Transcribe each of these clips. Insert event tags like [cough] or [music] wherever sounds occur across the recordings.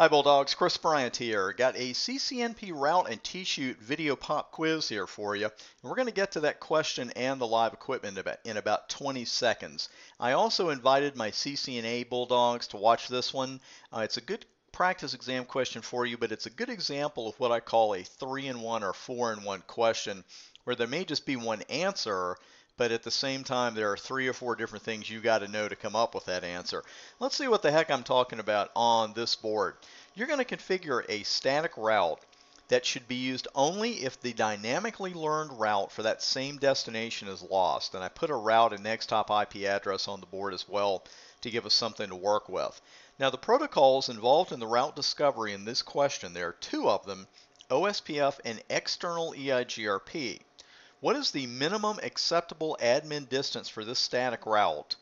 Hi Bulldogs, Chris Bryant here. Got a CCNP route and T-shoot video pop quiz here for you. And we're going to get to that question and the live equipment in about 20 seconds. I also invited my CCNA Bulldogs to watch this one. Uh, it's a good practice exam question for you, but it's a good example of what I call a 3-in-1 or 4-in-1 question where there may just be one answer, but at the same time, there are three or four different things you got to know to come up with that answer. Let's see what the heck I'm talking about on this board. You're going to configure a static route that should be used only if the dynamically learned route for that same destination is lost. And I put a route and next hop IP address on the board as well to give us something to work with. Now the protocols involved in the route discovery in this question, there are two of them, OSPF and external EIGRP. What is the minimum acceptable admin distance for this static route?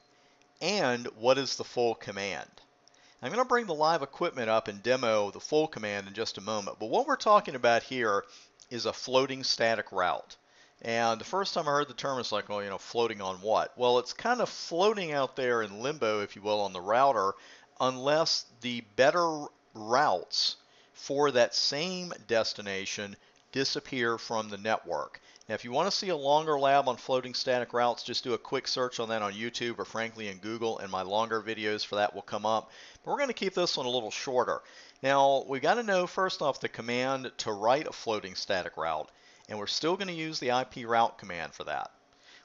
And what is the full command? I'm going to bring the live equipment up and demo the full command in just a moment. But what we're talking about here is a floating static route. And the first time I heard the term, it's like, well, you know, floating on what? Well, it's kind of floating out there in limbo, if you will, on the router, unless the better routes for that same destination disappear from the network. Now, if you want to see a longer lab on floating static routes, just do a quick search on that on YouTube or frankly in Google, and my longer videos for that will come up. But we're going to keep this one a little shorter. Now, we've got to know first off the command to write a floating static route, and we're still going to use the IP route command for that.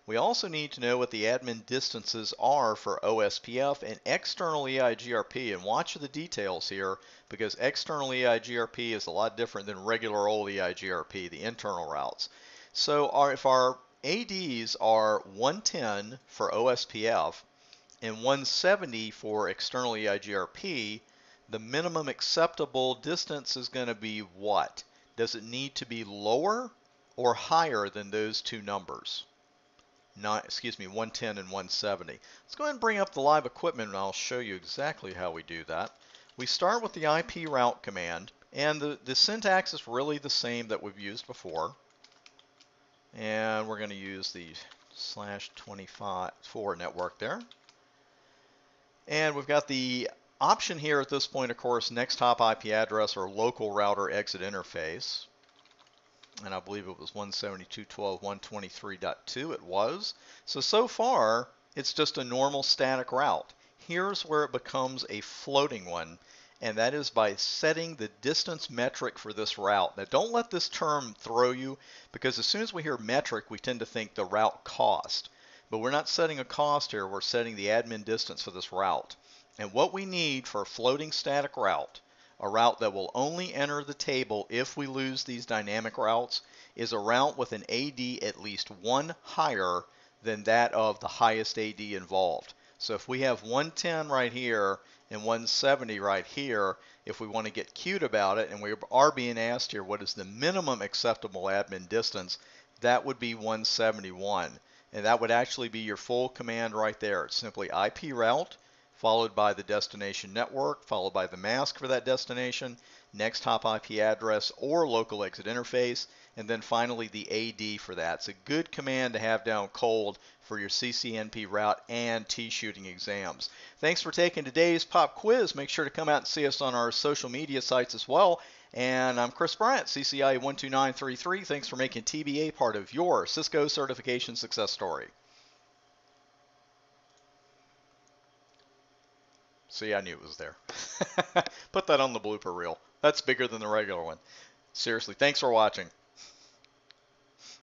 We also need to know what the admin distances are for OSPF and external EIGRP. And watch the details here because external EIGRP is a lot different than regular old EIGRP, the internal routes. So our, if our ADs are 110 for OSPF and 170 for external EIGRP, the minimum acceptable distance is going to be what? Does it need to be lower or higher than those two numbers? Not, excuse me, 110 and 170. Let's go ahead and bring up the live equipment and I'll show you exactly how we do that. We start with the IP route command and the, the syntax is really the same that we've used before. And we're going to use the slash 25 4 network there. And we've got the option here at this point, of course, next hop IP address or local router exit interface. And I believe it was 172.12.123.2. It was. So, so far, it's just a normal static route. Here's where it becomes a floating one and that is by setting the distance metric for this route. Now don't let this term throw you because as soon as we hear metric we tend to think the route cost. But we're not setting a cost here, we're setting the admin distance for this route. And what we need for a floating static route, a route that will only enter the table if we lose these dynamic routes, is a route with an AD at least one higher than that of the highest AD involved. So if we have 110 right here and 170 right here, if we want to get cute about it, and we are being asked here what is the minimum acceptable admin distance, that would be 171. And that would actually be your full command right there. It's simply IP route, followed by the destination network, followed by the mask for that destination, next hop IP address or local exit interface, and then finally the AD for that. It's a good command to have down cold for your CCNP route and T-shooting exams. Thanks for taking today's pop quiz. Make sure to come out and see us on our social media sites as well. And I'm Chris Bryant, CCIE 12933. Thanks for making TBA part of your Cisco certification success story. See, I knew it was there. [laughs] Put that on the blooper reel. That's bigger than the regular one. Seriously, thanks for watching.